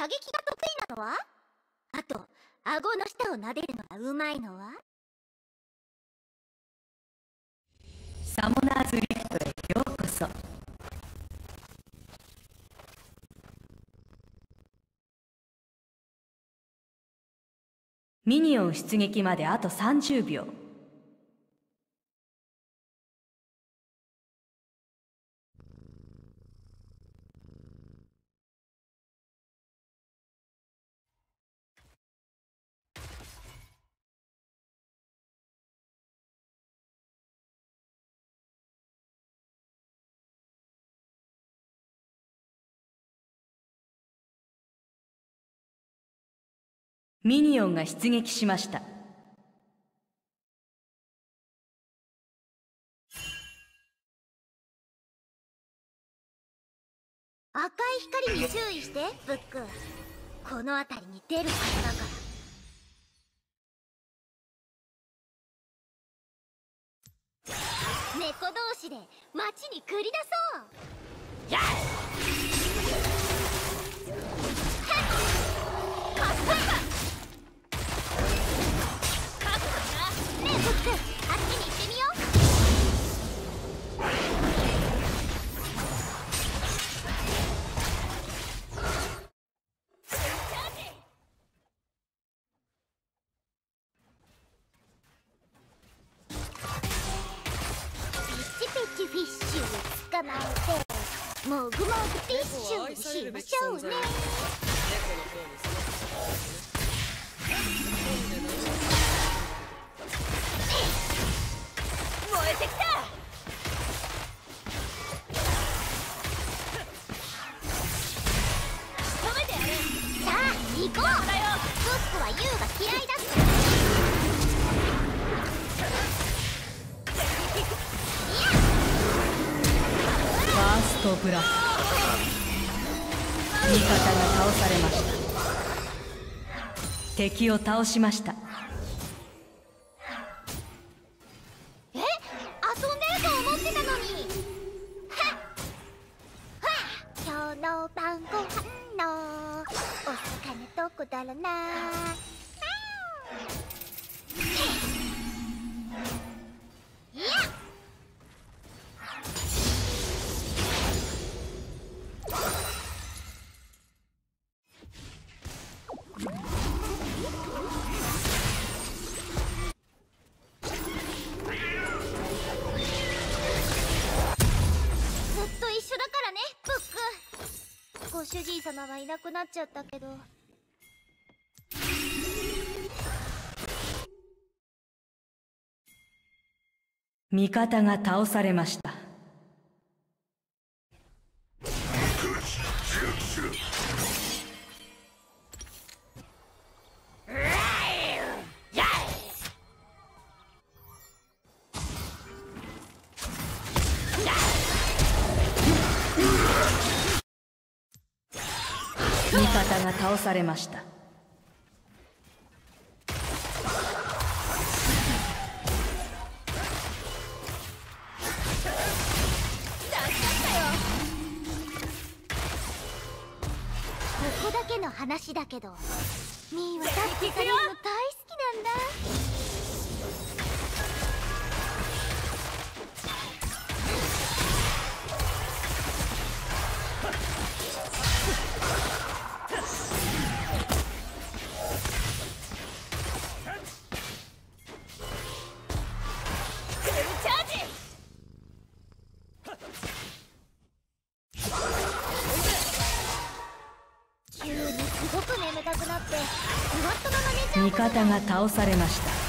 射撃が得意なのは？あと顎の下を撫でるのがうまいのは？サモナーズリフトへようこそ。ミニオン出撃まであと30秒。ミニオンが出撃しました。赤い光に注意してブック。この辺りに出るはずだから。猫同士で街に繰り出そう。やっもぐもぐフィッシュしましょうね敵を倒しました。ブックご主人様はいなくなっちゃったけど。味方が倒されました。が倒されました。ここだけの話だけどみーはだってされるの大味方が倒されました。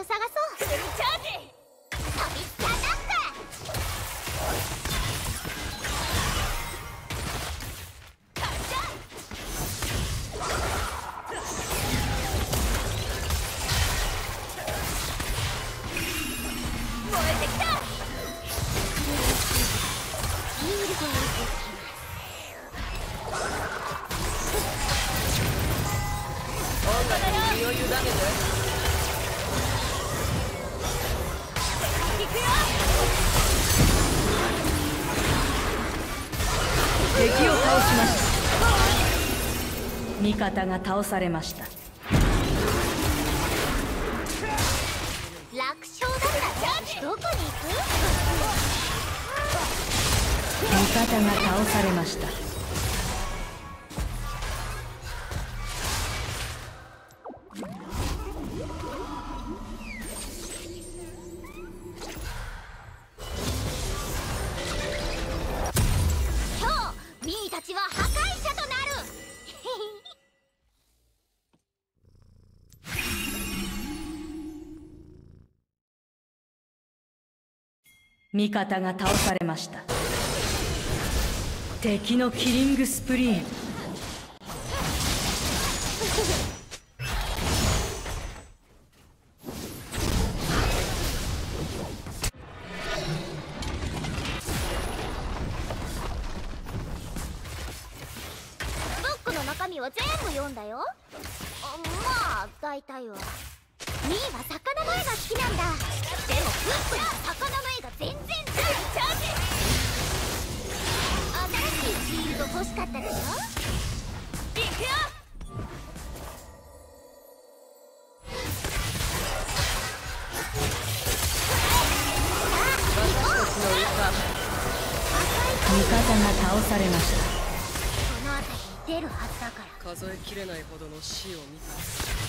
を探そうフルチャージ飛びスくーダック委ね敵を倒しました。味方が倒されました。楽勝だった。どこに行く？味方が倒されました味方が倒されました。敵のキリングスプリーン欲しかったでしょ行くよ。味方が倒されました。この辺りに出るはずだから。数えきれないほどの死を見た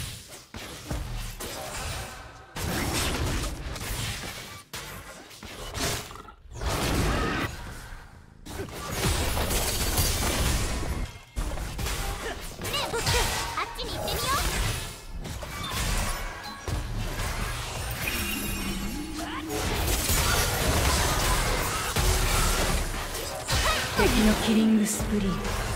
敵のキリングスプリート。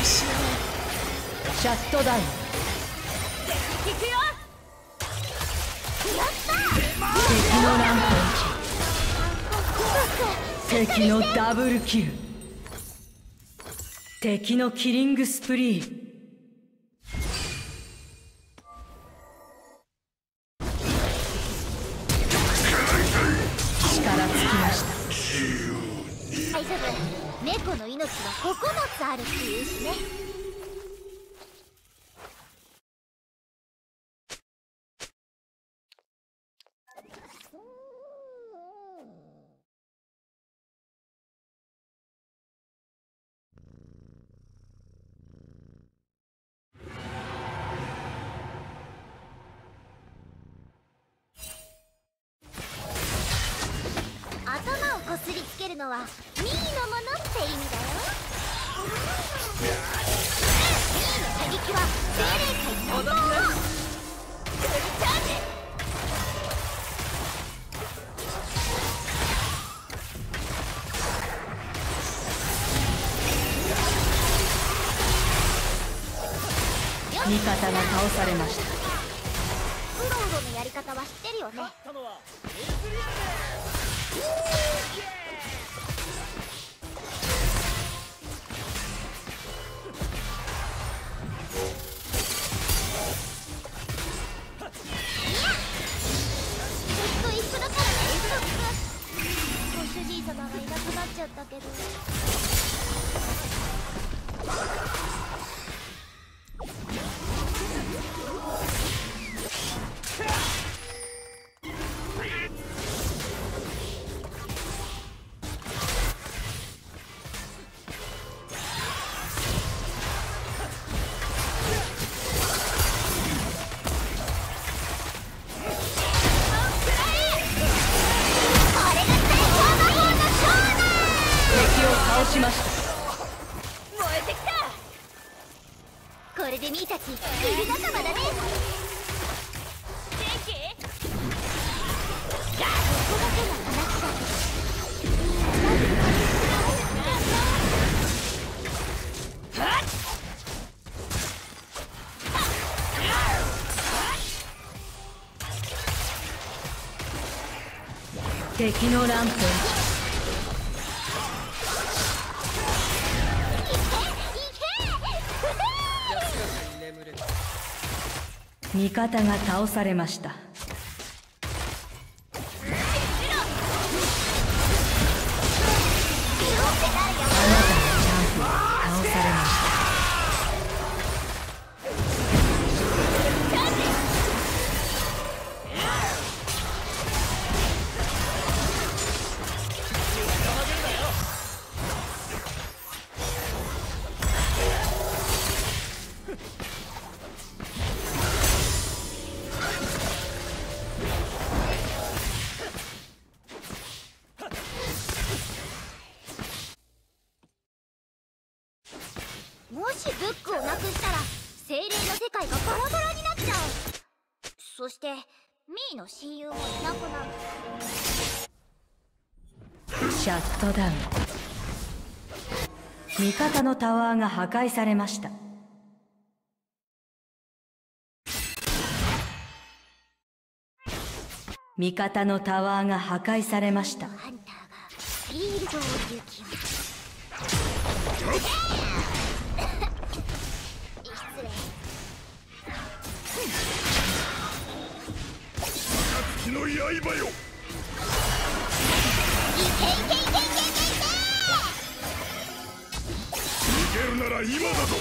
ましたシャットダウン行くよ。やった。敵のランパンチ。敵のダブルキル。敵のキリングスプリー。夫猫の命は9つあるっていうしね。頭をこすりつけるのは味方が倒されました。フロウロのやり方は知ってるよね。ずっと一緒だからね。ご主人様がいなくなっちゃったけど Oh! 敵のランプ味方が倒されました。親友もいなくなるシャットダウン。味方のタワーが破壊されました。味方のタワーが破壊されました。ハンターがフィールドを行きます。火の刃よ。いけいけいけいけいけい逃げるなら今だぞ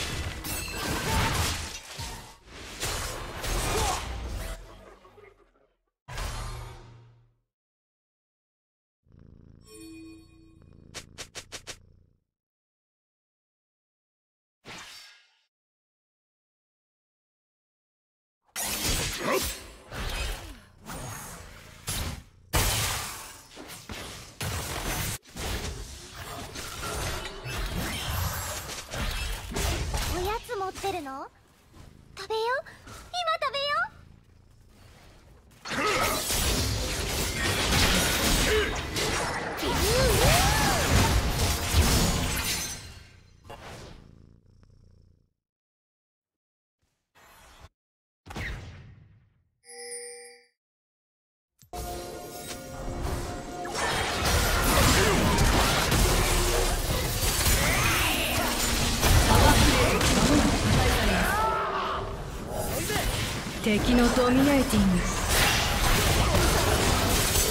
敵のドミネーティング。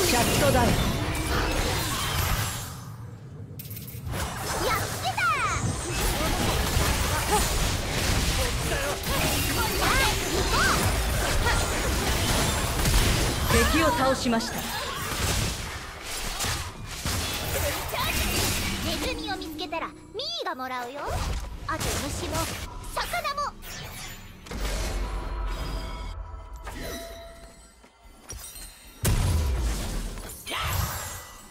シャットダウンやっつけた。敵を倒しました。ネズミを見つけたらミーがもらうよ。あと虫も魚も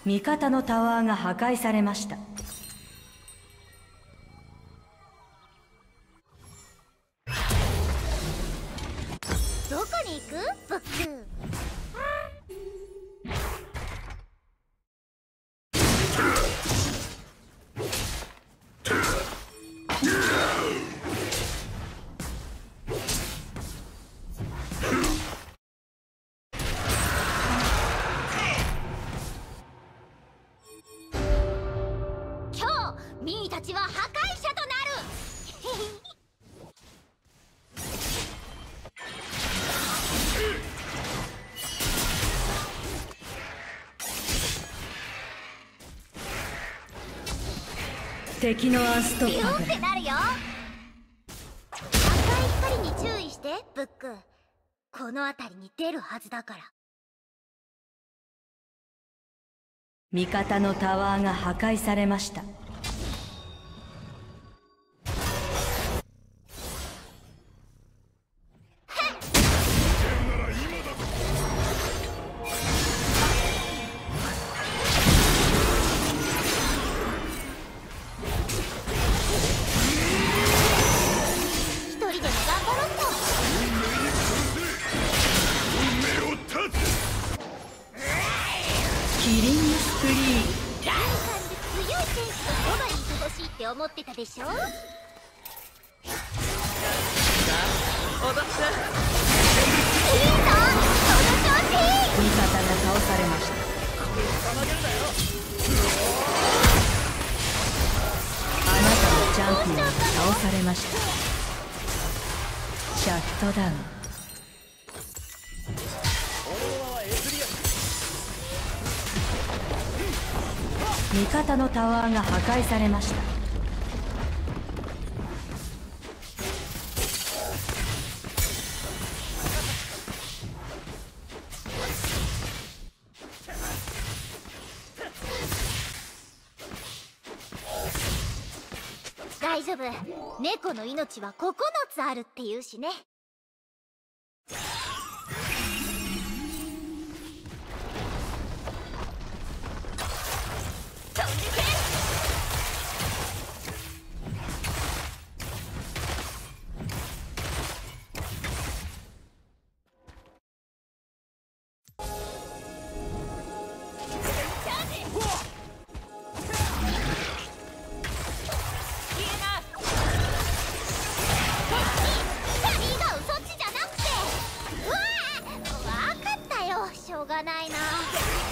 味方のタワーが破壊されました。は破壊者となる。敵のアンストビってなるよ。赤い光に注意してブック。この辺りに出るはずだから。味方のタワーが破壊されましたって思ってたでしょ？踊っていいぞその調子味方が倒されました。あなたのチャンピオンが倒されました。シャットダウン。味方のタワーが破壊されました。大丈夫。猫の命は9つあるっていうしね。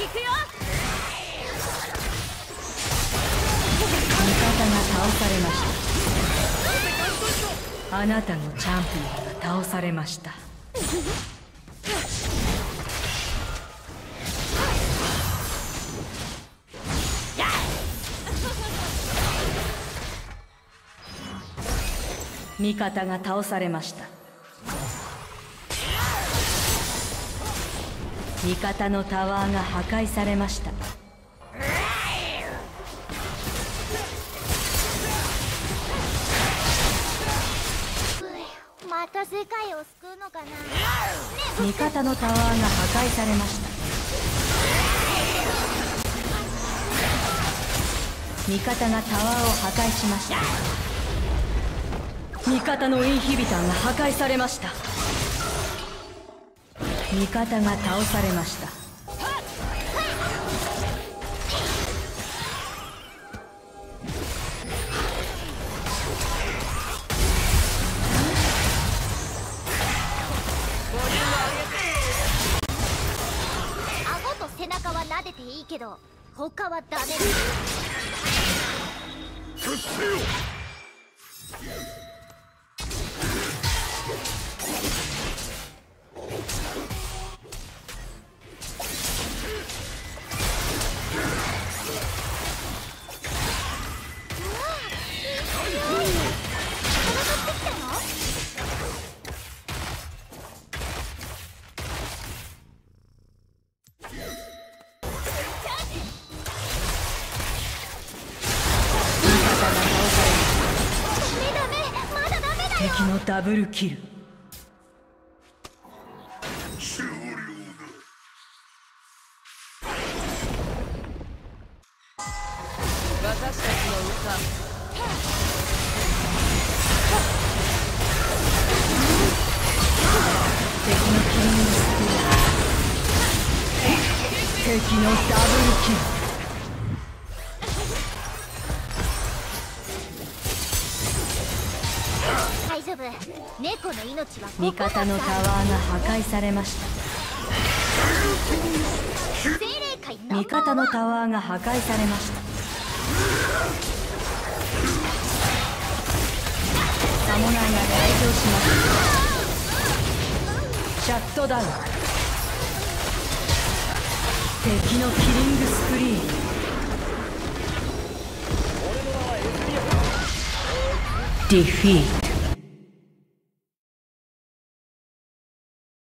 聞くよ味方が倒されました。あなたのチャンピオンが倒されました。味方が倒されました。味方のタワーが破壊されました。世界を救うのかな？ね味方のタワーが破壊されました。味方がタワーを破壊しました。味方のインヒビターが破壊されました味方が倒されました。顎と背中は撫でていいけど他はダメ。屈せ敵のダブルキル。丈夫。猫の命は味方のタワーが破壊さ。れました精霊界味方のタワーが破壊されました。サモナーが退場しましたシャットダウン。敵のキリングスクリーン。ディフィート。